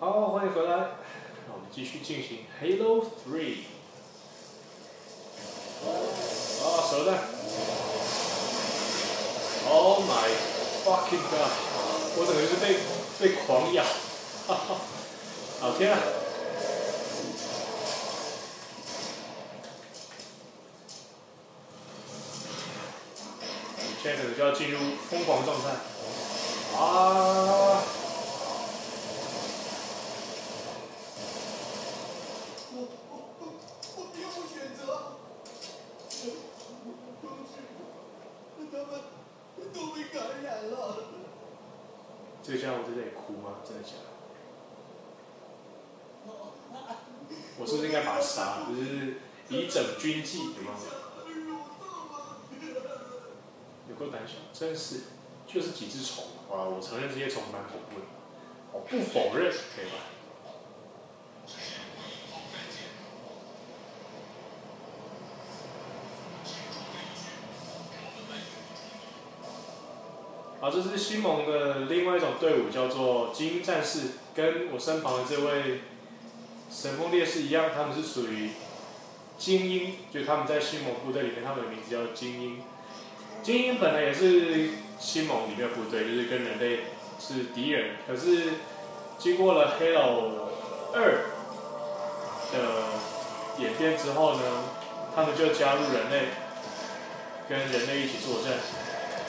好，欢迎回来。那我们继续进行 Halo Three。啊，手弹！Oh my fucking god！我整个是被被狂咬，哈哈！好天啊！现在可能就要进入疯狂状态。啊！我我我我别无选择，他们都被感染了。这个家伙在这里哭吗？真的假的？我是不是应该把他杀了？就是以整军纪，有没有？有够胆小，真是，就是几只虫。啊，我承认这些虫蛮恐怖的，我不否认，可以吧？好，这是新盟的另外一种队伍，叫做精英战士，跟我身旁的这位神风烈士一样，他们是属于精英，就他们在新盟部队里面，他们的名字叫精英。精英本来也是新盟里面的部队，就是跟人类是敌人，可是经过了 Halo 二的演变之后呢，他们就加入人类，跟人类一起作战。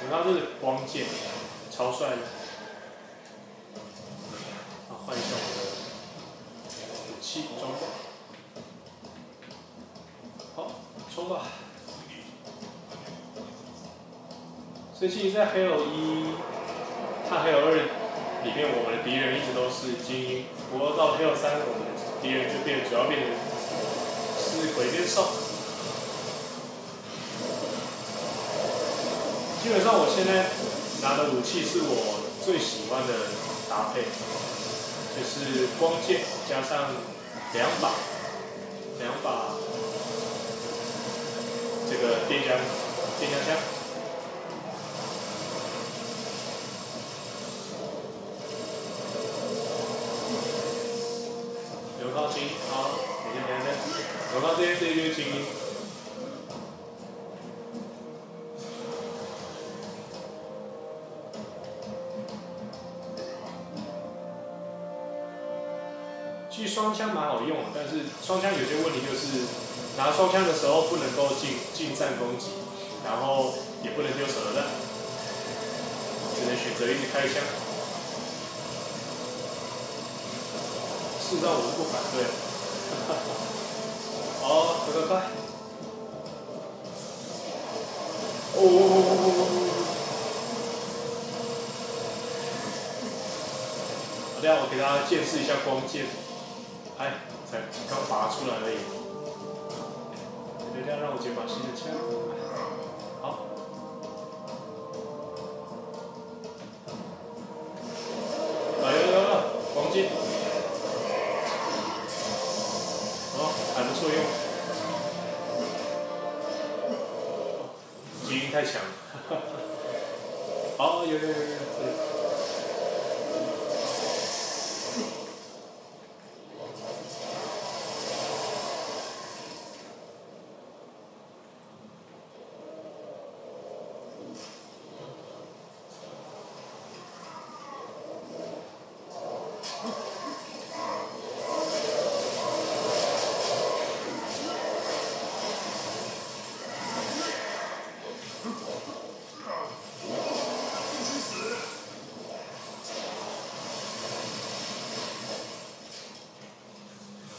然后这是光剑，超帅的。啊，换一下我的武器装备。好，冲吧！所以其实，在 Halo 一和 Halo 二里面，我们的敌人一直都是精英。不过到 Halo 三，我们的敌人就变，主要变成是鬼变兽。基本上我现在拿的武器是我最喜欢的搭配，就是光剑加上两把两把这个电浆电浆枪。刘浩金，好，等一下等，刘浩这边这一堆精英。其实双枪蛮好用的，但是双枪有些问题就是拿双枪的时候不能够近近战攻击，然后也不能丢手榴弹，只能选择一直开枪。事实上我是不反对的，好，快快快！哦，好的，我给大家见识一下光剑。哎，才刚拔出来而已。等一下，让我捡把新的枪。好。来来来来，黄金。哦，还不错用。基因太强。好，有有有有。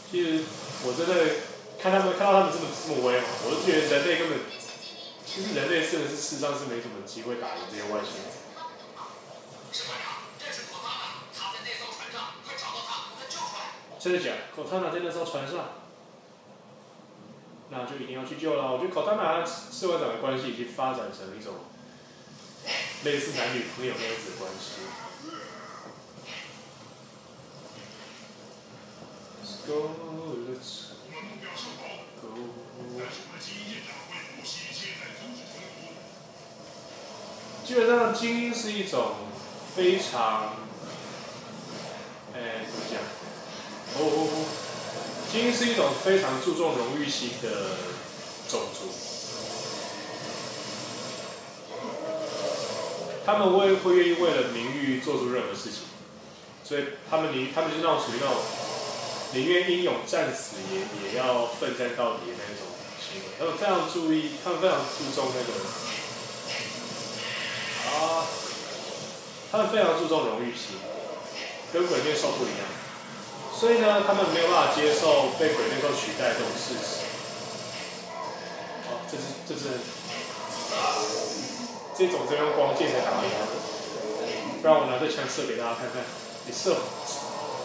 其实我真的看他们看到他们这么这么威嘛，我就觉得人类根本，其实人类真的是世上是没什么机会打赢这些外星人。真的假？口塔娜在那艘船上，那就一定要去救了。我觉得口塔娜和士官长的关系已经发展成一种类似男女朋友那样子的关系。基本上，精英是一种非常，哎，怎么讲？哦精英是一种非常注重荣誉性的种族，他们会会愿意为了名誉做出任何事情，所以他们宁他们是那种属于那种宁愿英勇战死也也要奋战到底的那种行为，他们非常注意，他们非常注重那个啊，他们非常注重荣誉性，跟鬼面兽不一样。所以呢，他们没有办法接受被鬼面兽取代这种事实。哦，这是这是，这种这用光剑在打你啊！不然我拿这枪射给大家看看，你射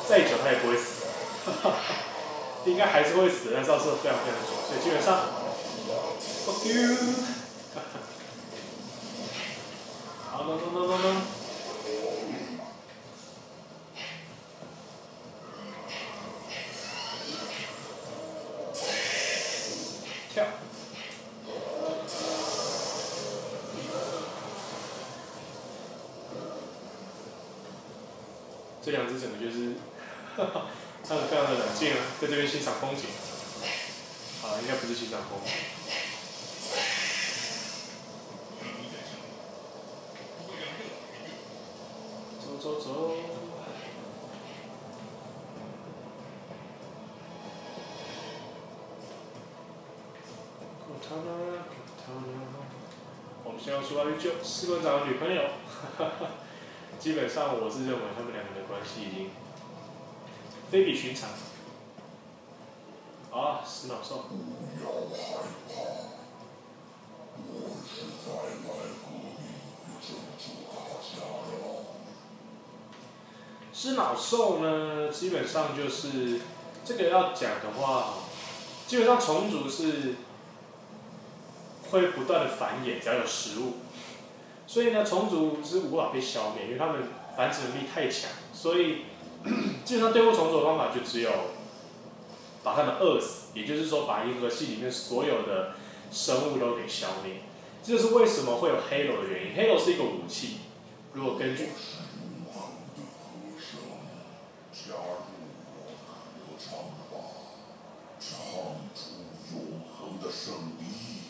再久他也不会死，应该还是会死，但是要射非常非常久，所以基本上，fuck you，好，咚咚咚咚咚。跳。这两只整个就是，他们非常的冷静啊，在这边欣赏风景。啊，应该不是欣赏风景。走走。我们先要出发去救士官长的女朋友，基本上我是认为他们两个的关系已经非比寻常。啊，死脑兽！失脑兽呢，基本上就是这个要讲的话，基本上虫族是会不断的繁衍，只要有食物。所以呢，虫族是无法被消灭，因为它们繁殖能力太强，所以 基本上对付虫族的方法就只有把它们饿死，也就是说把银河系里面所有的生物都给消灭。这就是为什么会有 Halo 的原因。Halo 是一个武器，如果根据加入我合唱吧唱出永恒的胜利